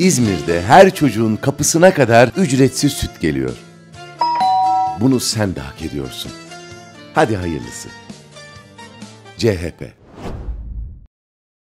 İzmir'de her çocuğun kapısına kadar ücretsiz süt geliyor. Bunu sen de hak ediyorsun. Hadi hayırlısı. CHP